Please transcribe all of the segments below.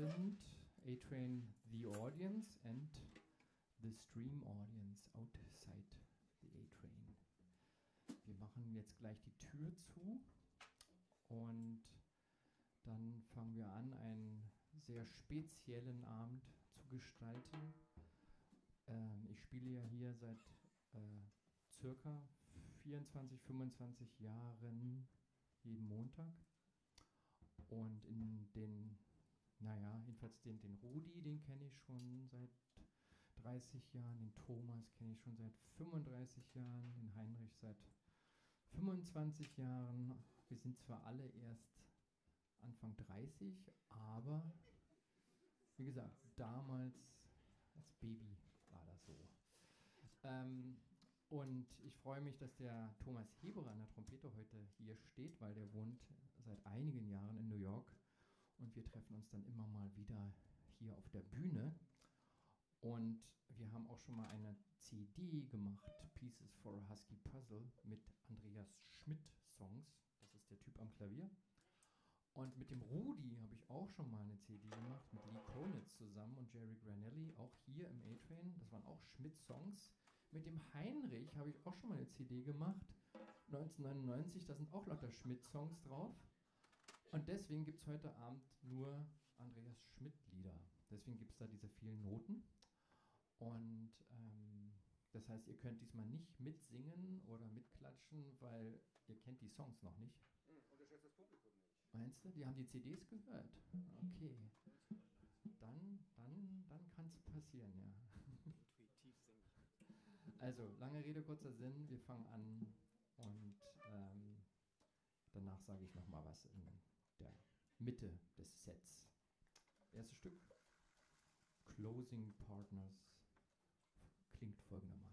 Abend A-Train The Audience and The Stream Audience outside the A-Train. Wir machen jetzt gleich die Tür zu und dann fangen wir an, einen sehr speziellen Abend zu gestalten. Ähm, ich spiele ja hier seit äh, circa 24, 25 Jahren jeden Montag. Und in den, naja, jedenfalls den, den Rudi, den kenne ich schon seit 30 Jahren, den Thomas kenne ich schon seit 35 Jahren, den Heinrich seit 25 Jahren. Wir sind zwar alle erst Anfang 30, aber wie gesagt, damals als Baby war das so. Ähm, und ich freue mich, dass der Thomas Heberer an der Trompete heute hier steht, weil der wohnt seit einigen Jahren in New York. Und wir treffen uns dann immer mal wieder hier auf der Bühne. Und wir haben auch schon mal eine CD gemacht, Pieces for a Husky Puzzle, mit Andreas Schmidt Songs. Das ist der Typ am Klavier. Und mit dem Rudi habe ich auch schon mal eine CD gemacht, mit Lee Konitz zusammen und Jerry Granelli, auch hier im A-Train. Das waren auch Schmidt-Songs. Mit dem Heinrich habe ich auch schon mal eine CD gemacht, 1999. Da sind auch lauter Schmidt-Songs drauf. Und deswegen gibt es heute Abend nur Andreas Schmidt-Lieder. Deswegen gibt es da diese vielen Noten. Und ähm, das heißt, ihr könnt diesmal nicht mitsingen oder mitklatschen, weil ihr kennt die Songs noch nicht. Hm, unterschätzt das Publikum nicht. Meinst du? Die haben die CDs gehört. Okay. Dann, dann, dann kann es passieren, ja. Intuitiv singen. Also, lange Rede, kurzer Sinn. Wir fangen an und ähm, danach sage ich nochmal was in der Mitte des Sets. Erstes Stück. Closing Partners klingt folgendermaßen.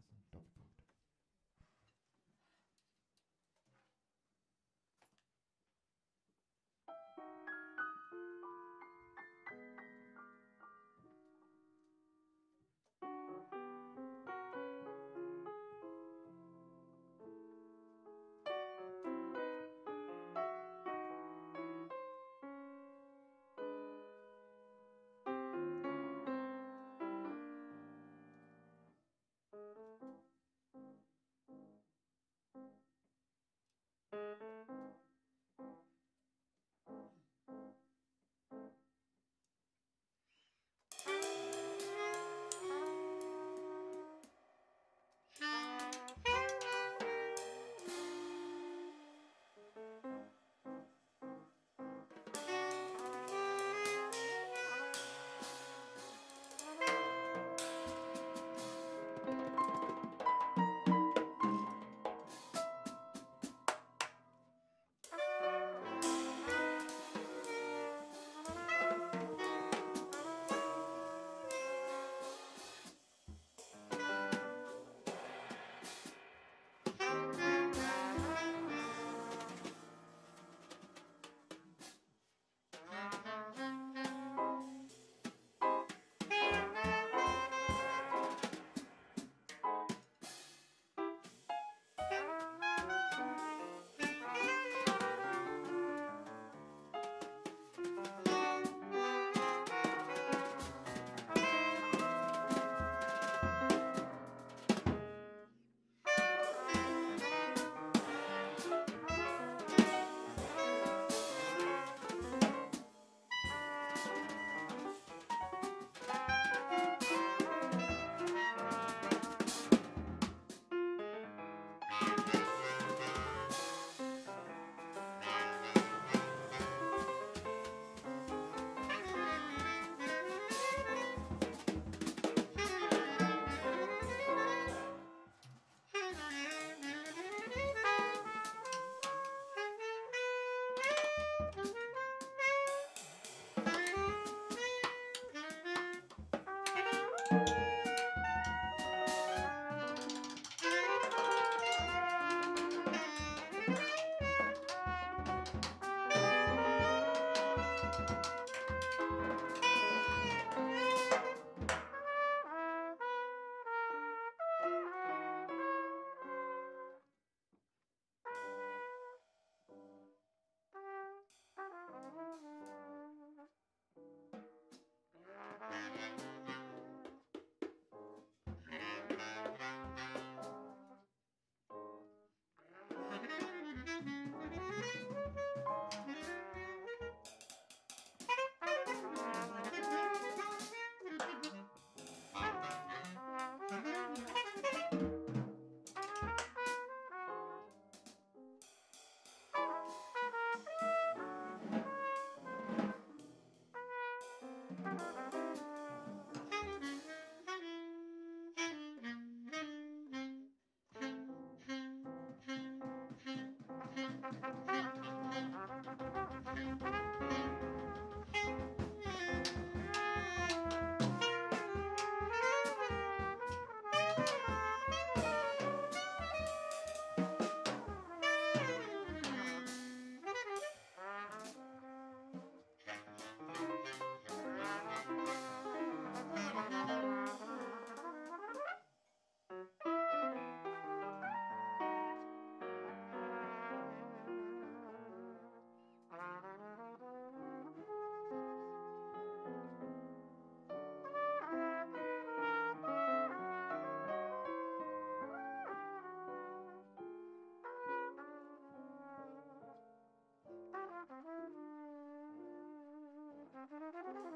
Thank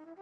you.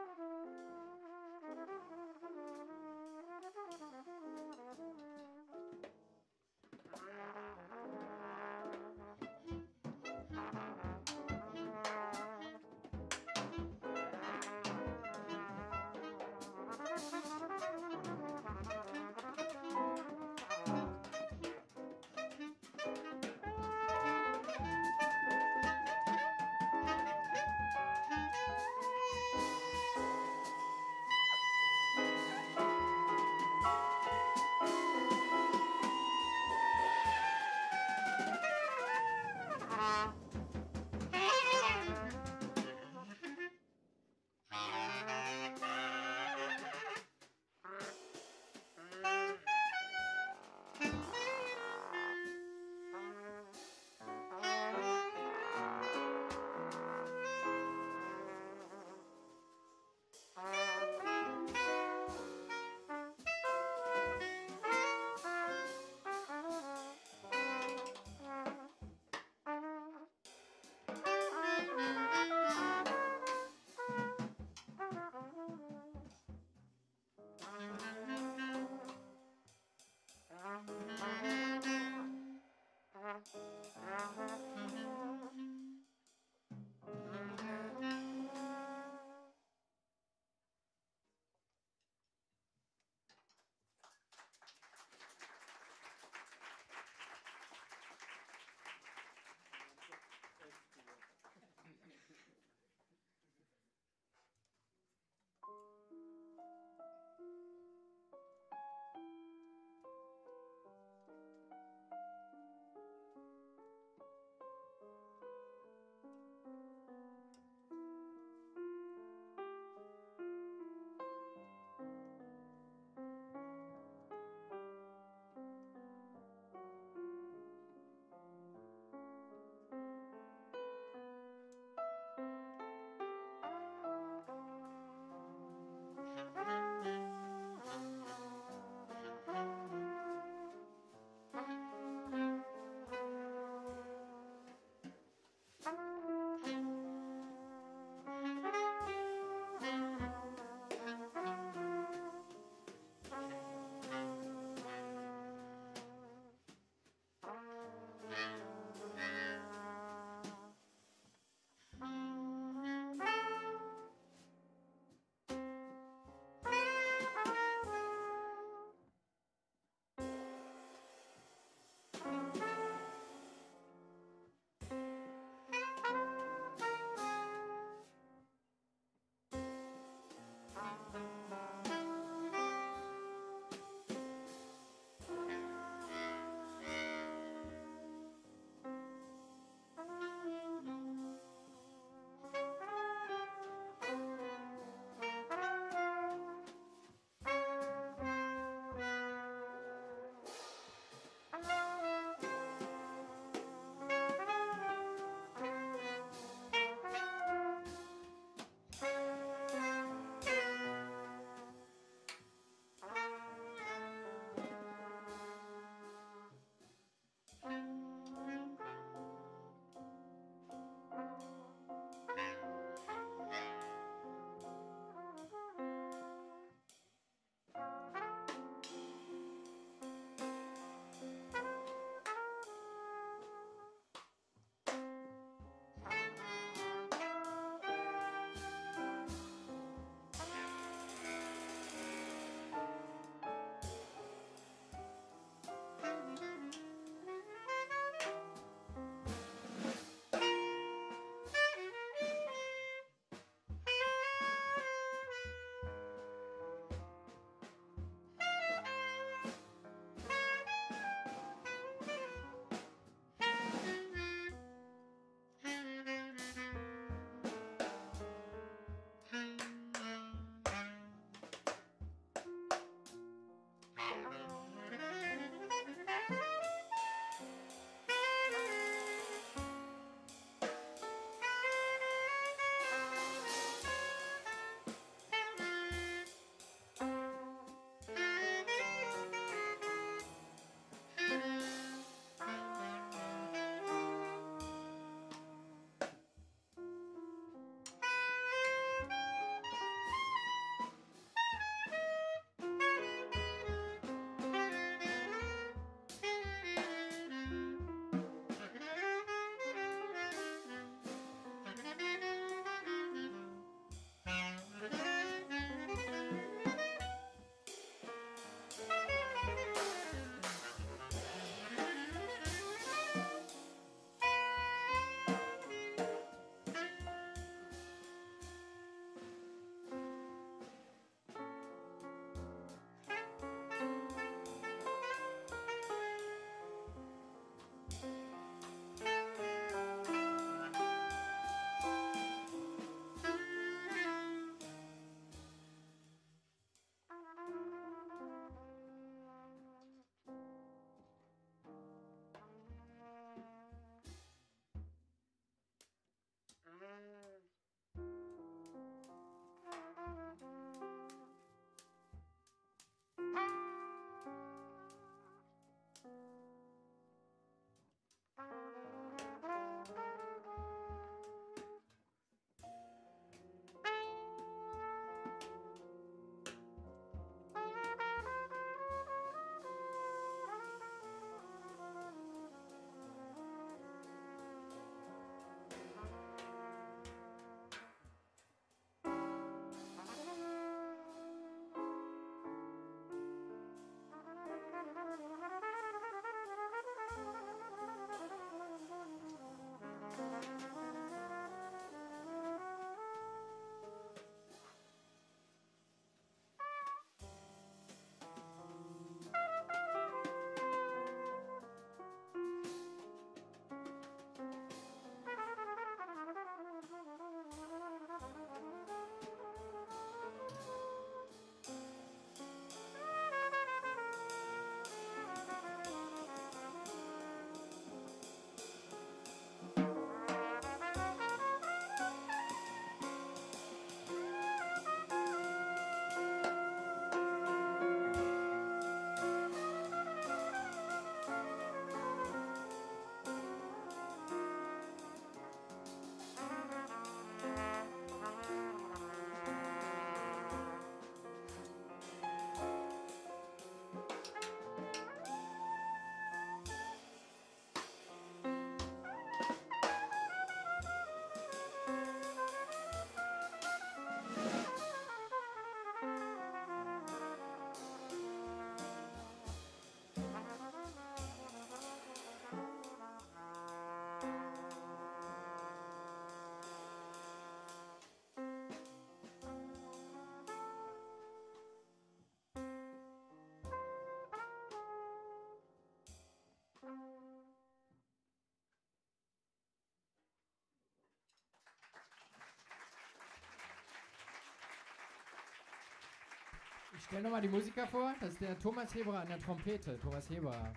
Stell nochmal die Musiker vor. Das ist der Thomas Heber an der Trompete. Thomas Heber.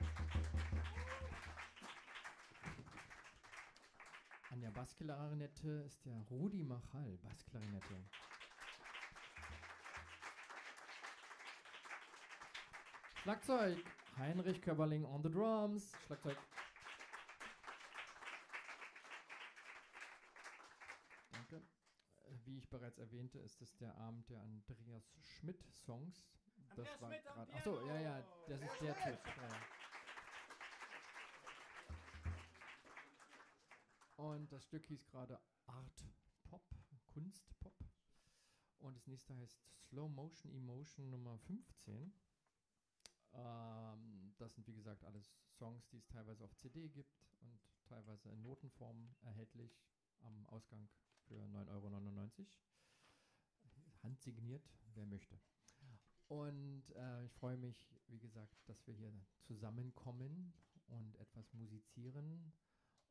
An der Bassklarinette ist der Rudi Machal, Bassklarinette. Schlagzeug, Heinrich Körberling on the drums. Schlagzeug. Danke. Äh, Wie ich bereits erwähnte, ist es der Abend der Andreas Schmidt Songs. Das war gerade. Achso, ja, ja, das ist Sehr der. Typ. Ja. Und das Stück hieß gerade Art Pop, Kunst Pop. Und das nächste heißt Slow Motion Emotion Nummer 15. Ähm, das sind wie gesagt alles Songs, die es teilweise auf CD gibt und teilweise in Notenform erhältlich am Ausgang für 9,99 Euro. Handsigniert, wer möchte. Und äh, ich freue mich, wie gesagt, dass wir hier zusammenkommen und etwas musizieren.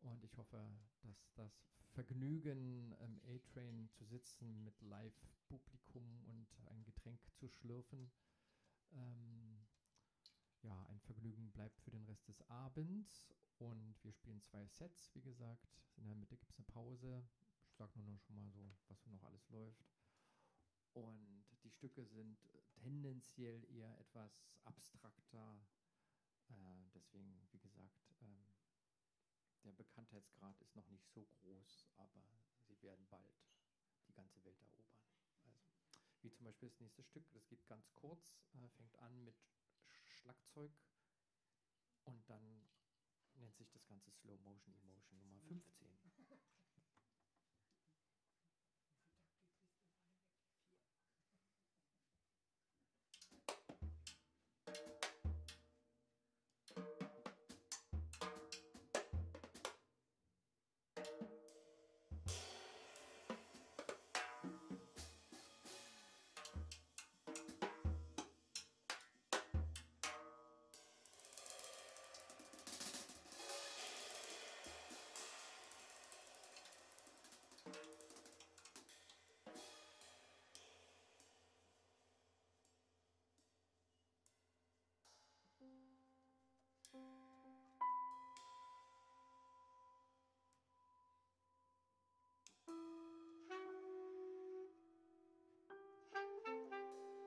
Und ich hoffe, dass das Vergnügen im A-Train zu sitzen mit Live-Publikum und ein Getränk zu schlürfen, ähm, ja, ein Vergnügen bleibt für den Rest des Abends. Und wir spielen zwei Sets, wie gesagt. In der Mitte gibt es eine Pause. Ich sage nur noch schon mal so, was noch alles läuft. Und die Stücke sind tendenziell eher etwas abstrakter. Äh, deswegen, wie gesagt, ähm, der Bekanntheitsgrad ist noch nicht so groß, aber sie werden bald die ganze Welt erobern. Also, wie zum Beispiel das nächste Stück, das geht ganz kurz, äh, fängt an mit Schlagzeug und dann nennt sich das Ganze Slow Motion Emotion Nummer 15. Thank you.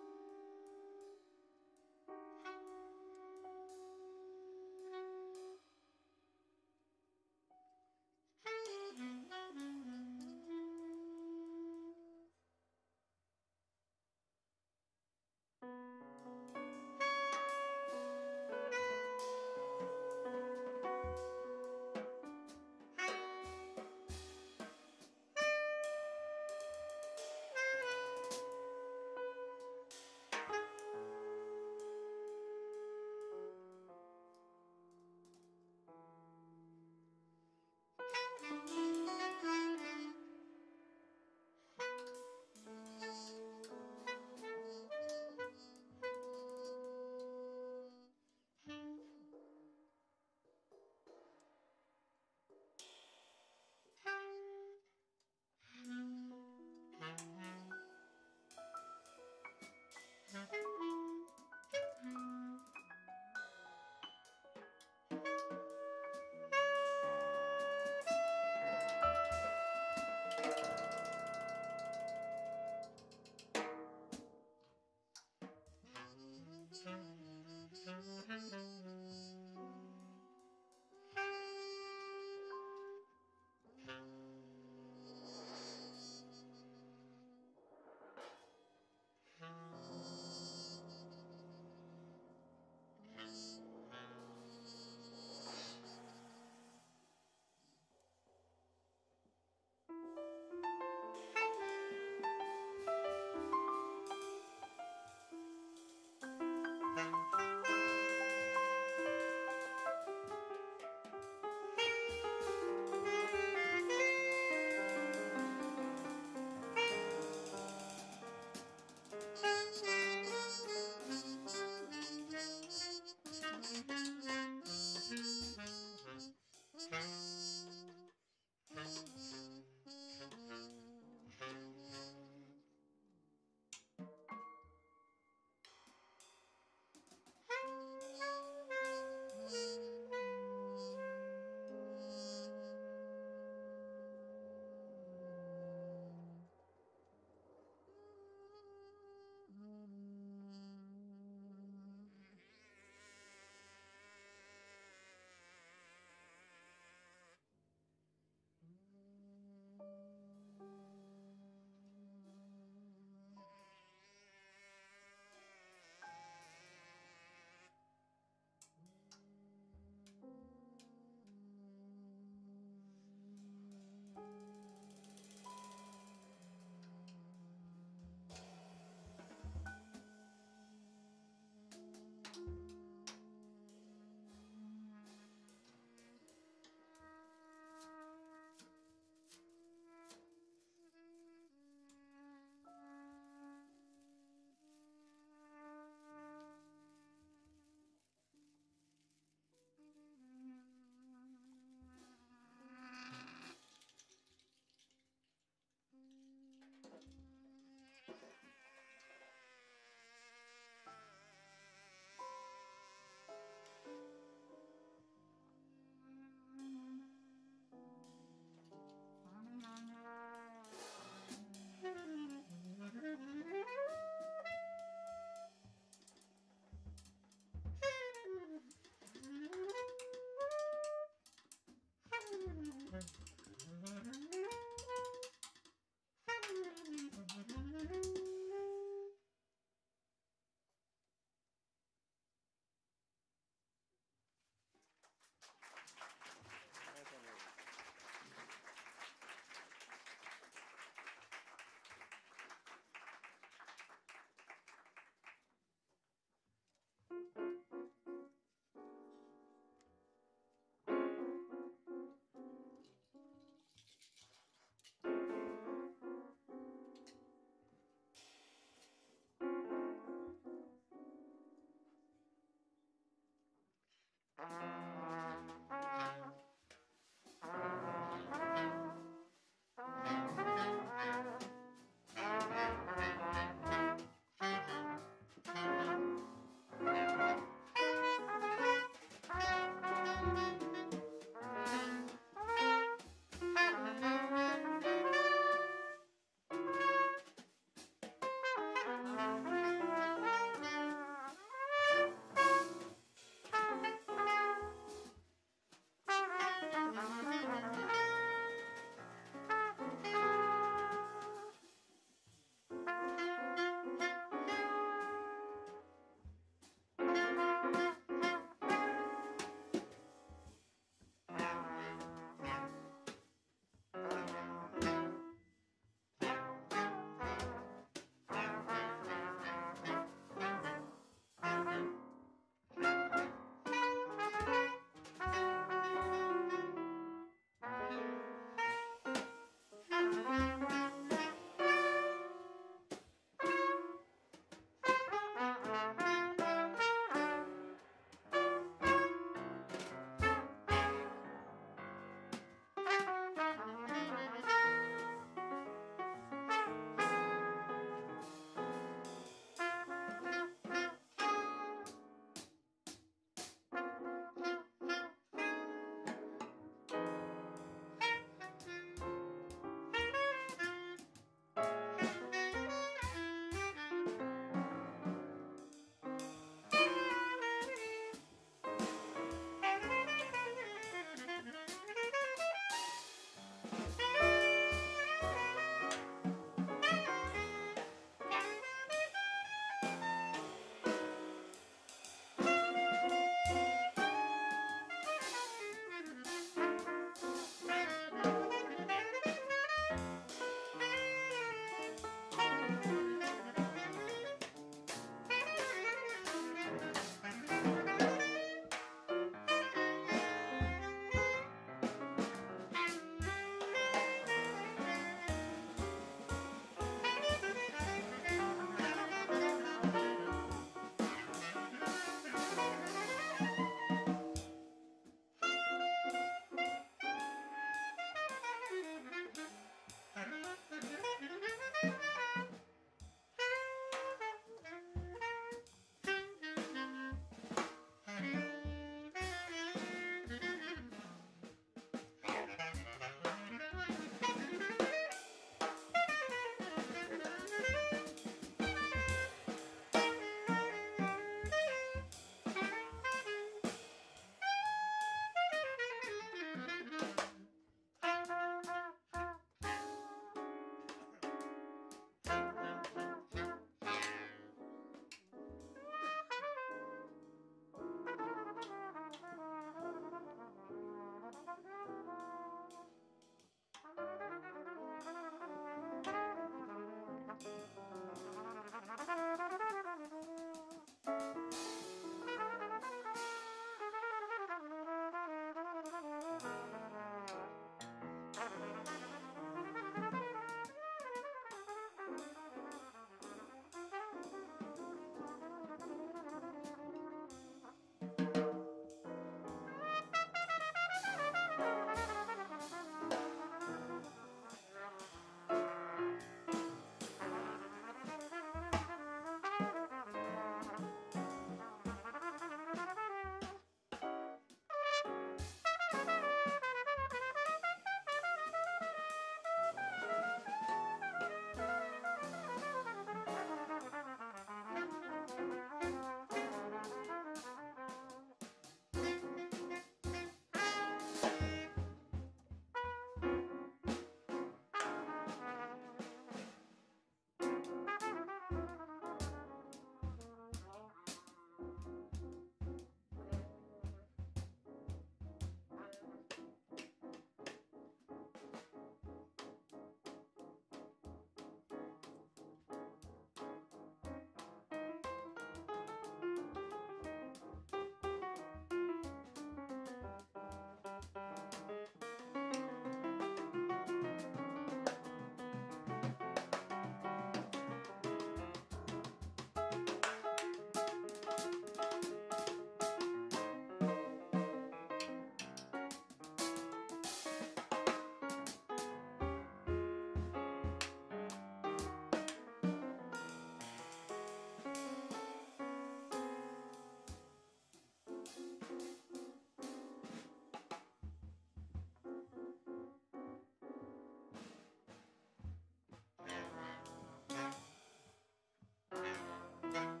Bye.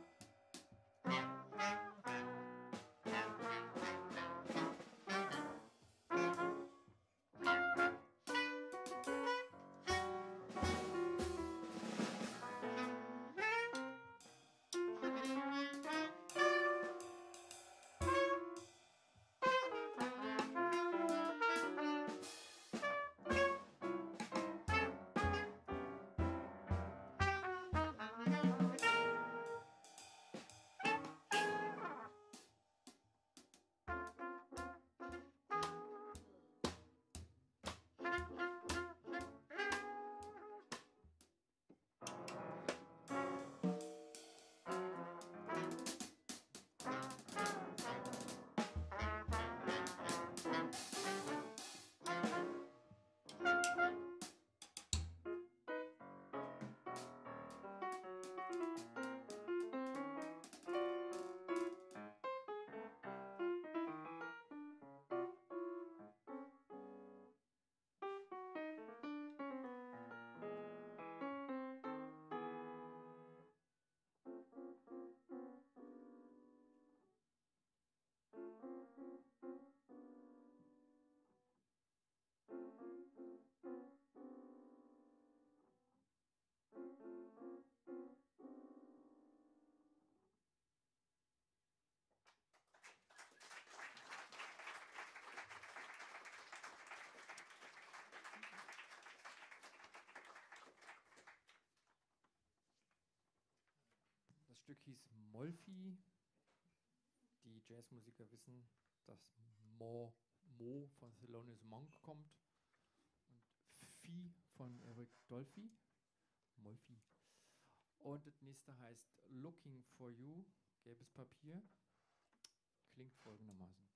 Stück hieß Molfi. Die Jazzmusiker wissen, dass Mo, Mo von Thelonious Monk kommt und Phi von Eric Dolphy. Molfi. Und das nächste heißt Looking for You, gelbes Papier. Klingt folgendermaßen.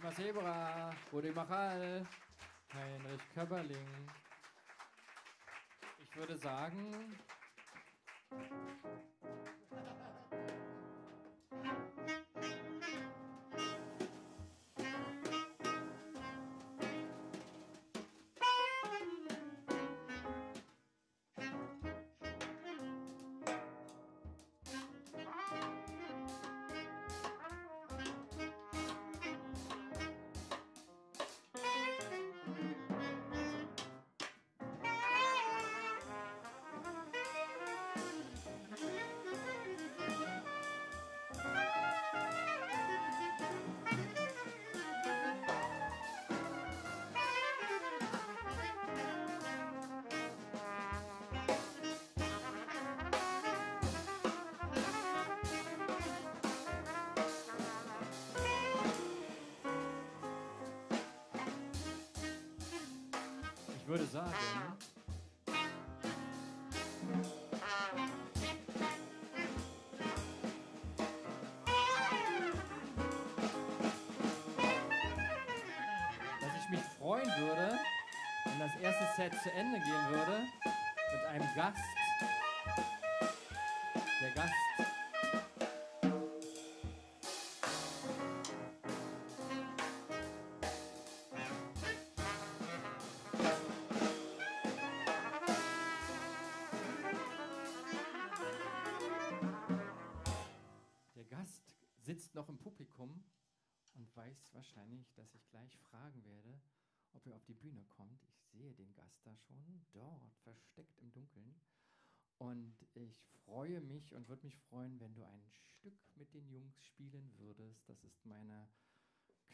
Thomas Hebra, Rudi Machal, Heinrich Köberling. Ich würde sagen, das erste Set zu Ende gehen würde mit einem Gast.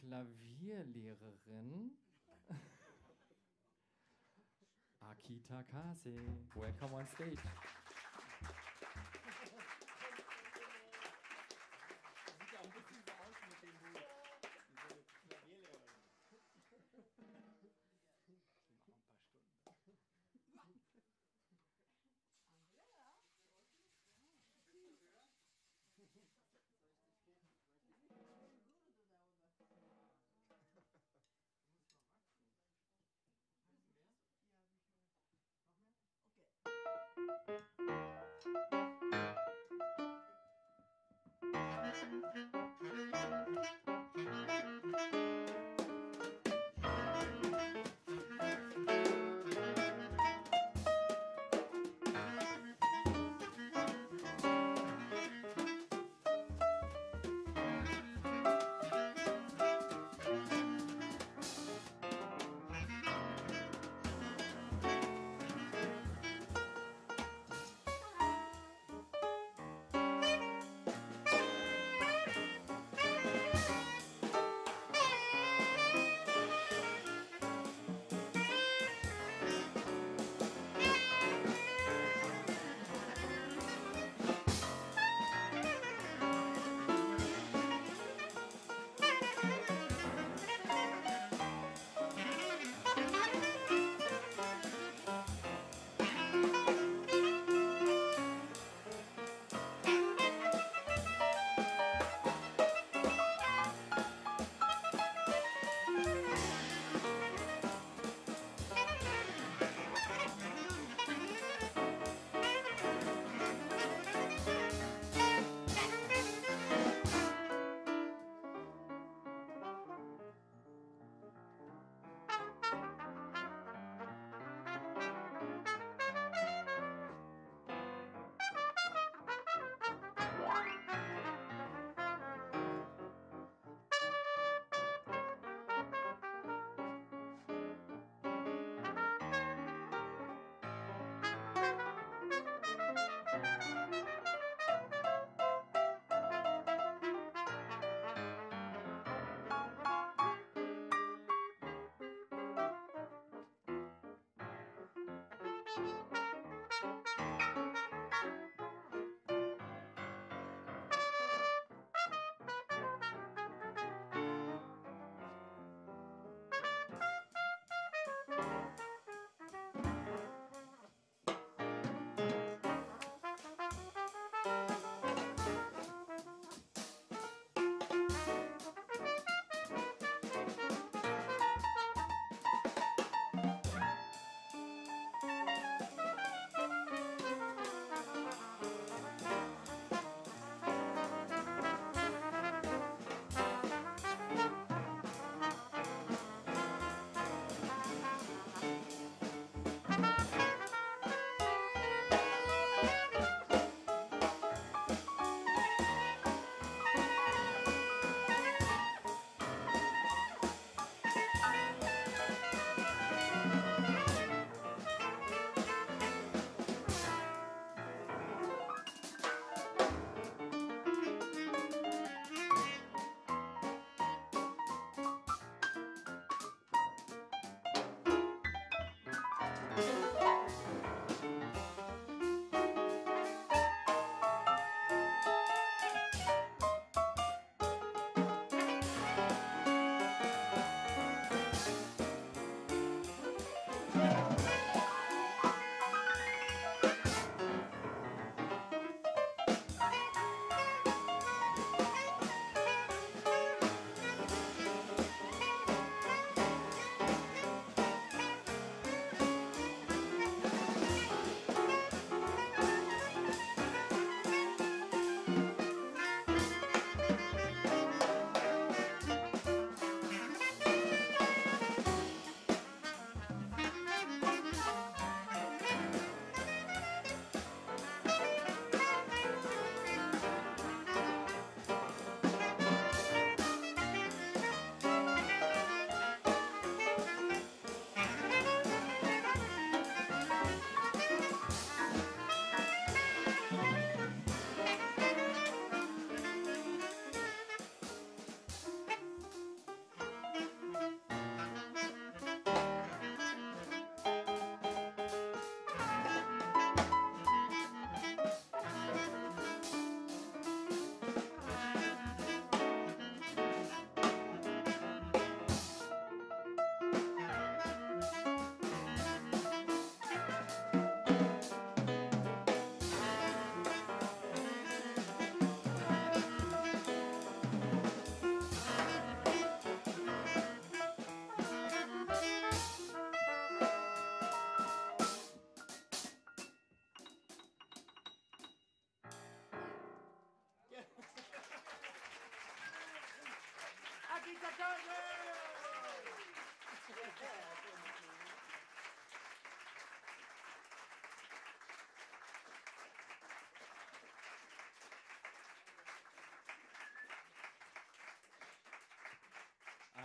Klavierlehrerin Akita Kase. Welcome on stage. Thank you. ん?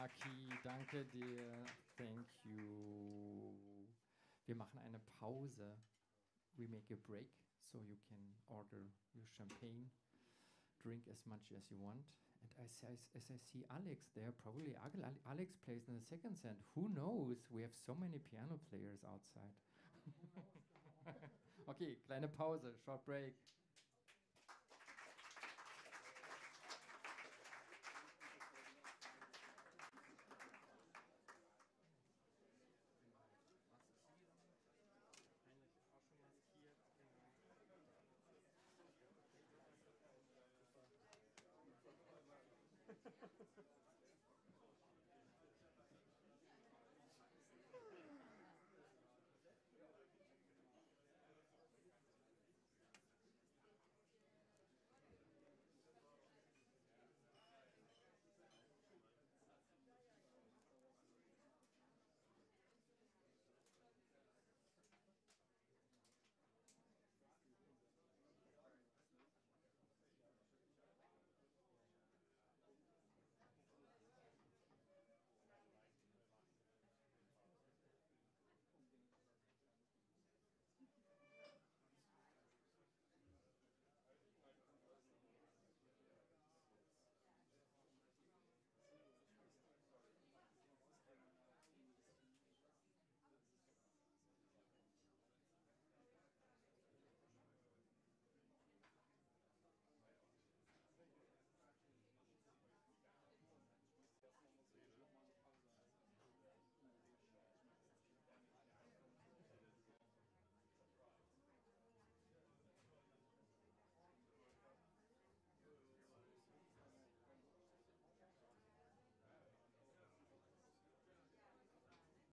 Aki, danke dir. Thank you. Wir machen eine Pause. We make a break so you can order your champagne. Drink as much as you want. As I see Alex there, probably Alex plays in the second set. Who knows? We have so many piano players outside. okay, kleine Pause, short break.